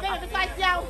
这个是在下